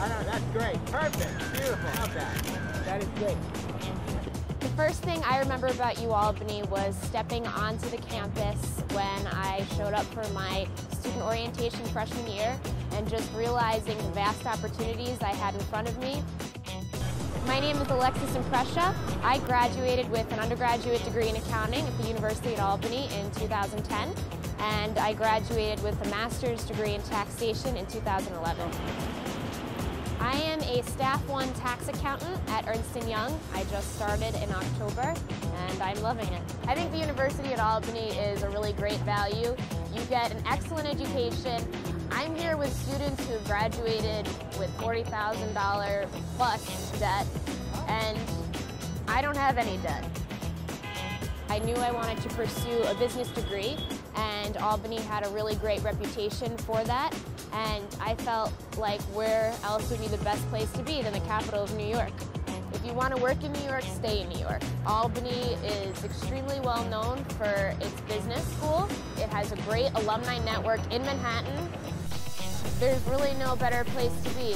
I know, that's great. Perfect. Beautiful. Love that. That is great. The first thing I remember about UAlbany was stepping onto the campus when I showed up for my student orientation freshman year and just realizing the vast opportunities I had in front of me. My name is Alexis Imprescia. I graduated with an undergraduate degree in accounting at the University at Albany in 2010, and I graduated with a master's degree in taxation in 2011. I am a staff one tax accountant at Ernst & Young. I just started in October and I'm loving it. I think the University at Albany is a really great value. You get an excellent education. I'm here with students who graduated with $40,000 plus debt and I don't have any debt. I knew I wanted to pursue a business degree and Albany had a really great reputation for that and I felt like where else would be the best place to be than the capital of New York. If you want to work in New York, stay in New York. Albany is extremely well known for its business school. It has a great alumni network in Manhattan. There's really no better place to be.